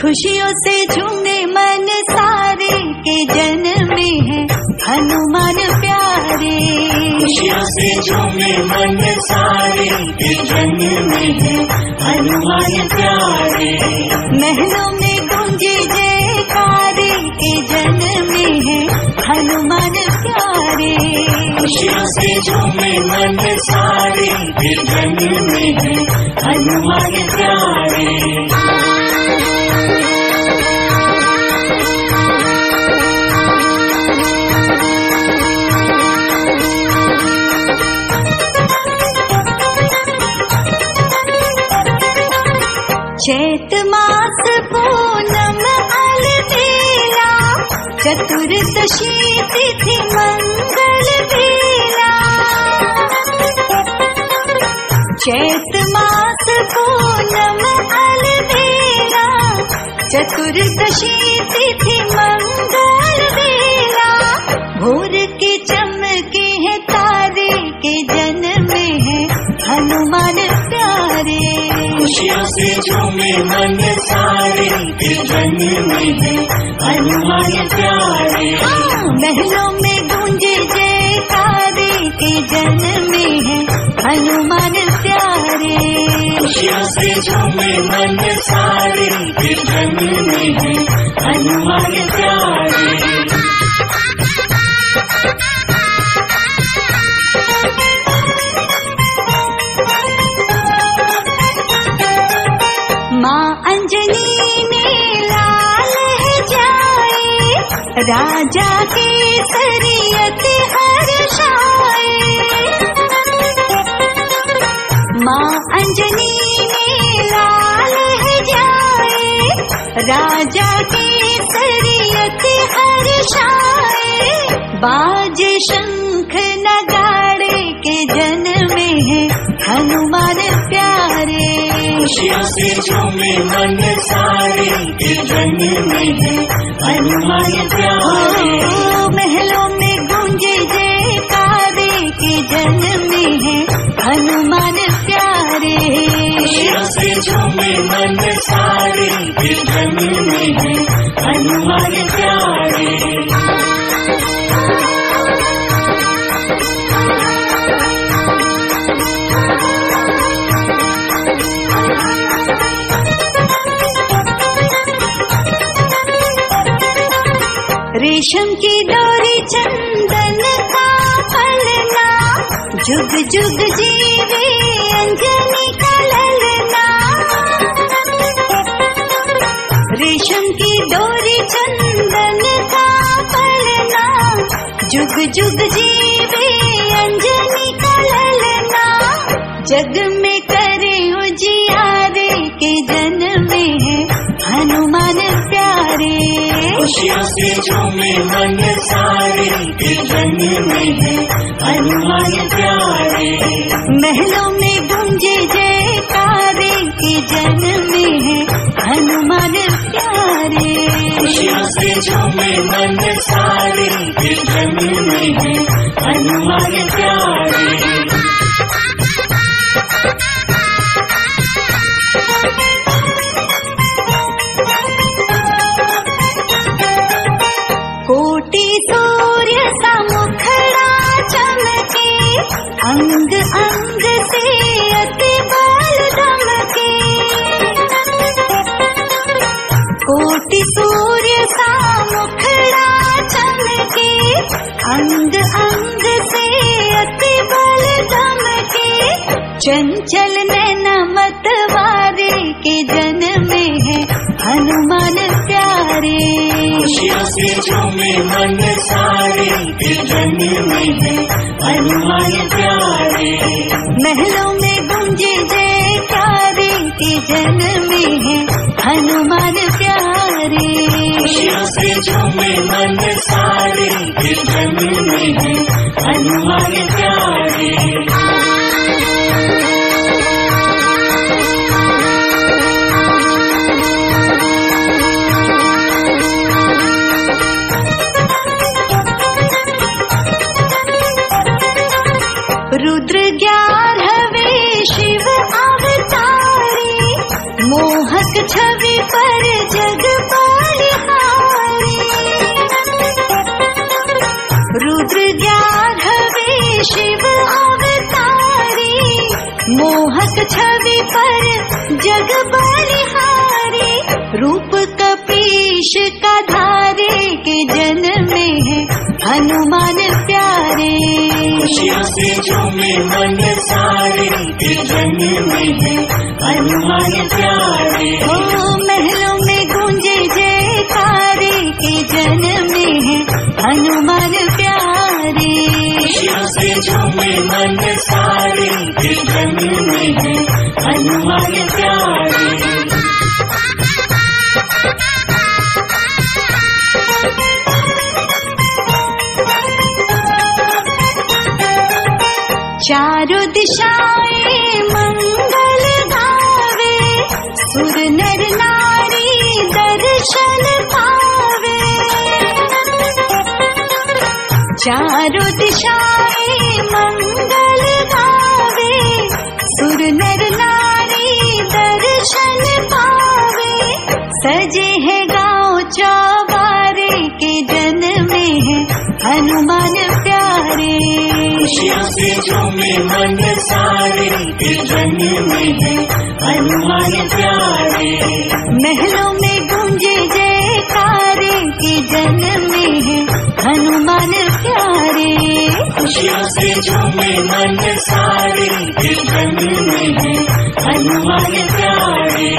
खुशियों से झूमे मन सारे के जन्म में है। हनुमान प्यारे। खुशियों से झूमे मन सारे के जन्म में है। हनुमान प्यारे। महलों खुशियों से झूमे मन सारे के में हनुमान प्यारे चैत मास अलबेला चतुर्दशी तिथि बेला चैत मास पूनम अलबेला चतुर्दशी तिथि बेला भोर खुशियों से झूमे मन सारे जन्म में है हनुमान प्यारे। महलों में गूंजे जयकारे के जन्म में है हनुमान प्यारे। खुशियों से झूमे मन सारे जन्म में है हनुमान प्यारे। राजा के सरियत हर्षाए माँ है जाए। राजा के सरियत हर्षाए बाज नगाड़े के जन्म खुशियों से झूमे मन सारे के जन्म में है हनुमान प्यारे। महलों में गूंजे जयकारे के जन्म में है हनुमान प्यारे। खुशियों से झूमे मन सारे के जन्म में है हनुमान प्यारे। रेशम डोरी चंदन का फलना, जुग जुग जीवे अंजनी का ललना। रेशम की डोरी चंदन का फलना, जुग जुग जीवे अंजनी का ललना। जग में करे उजियारे के जन्म खुशियों से झूमे मन सारे के में है हनुमान प्यारे महलों में गूंजे जयकारे के जन्म में है हनुमान प्यारे। खुशियों से झूमे मन सारे के में है हनुमान प्यारे। अंग अंग से अति बाल दमके कोटि सूर्य सा मुखड़ा चमके। अंग अंग से अति बल दमके चंचल नैना मतवारे के जन्म खुशियों से झूमे मन सारे के जन्म में है हनुमान प्यारे। महलों में गूंजे जयकारे के जन्म में है हनुमान प्यारे। खुशियों से झूमे मन सारे के जन्म में है हनुमान प्यारे। छवि पर जग बलिहारी रुद्र व्याघवे शिव अवतारी, मोहक छवि पर जग बलिहारी रूप कपीश का धारे के जन्म में है, हनुमान खुशियों से झूमे मन सारे के जन्म में है हनुमान प्यारे। ओ महलों में गूंजे जयकारे के जन्म में है हनुमान प्यारे। खुशियों से झूमे मन सारे के जन्म में है हनुमान प्यारे। चारों दिशाए मंगल गावे सुर नर नारी दर्शन पावे। चारो दिशाएँ खुशियों से झूमे मन सारे जन्म में है हनुमान प्यारे महलों में गूंजे जयकारे के जन्म में है हनुमान प्यारे। खुशियों से झूमे मन सारे जन्म में है हनुमान प्यारे।